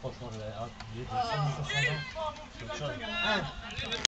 Franchement, je vais...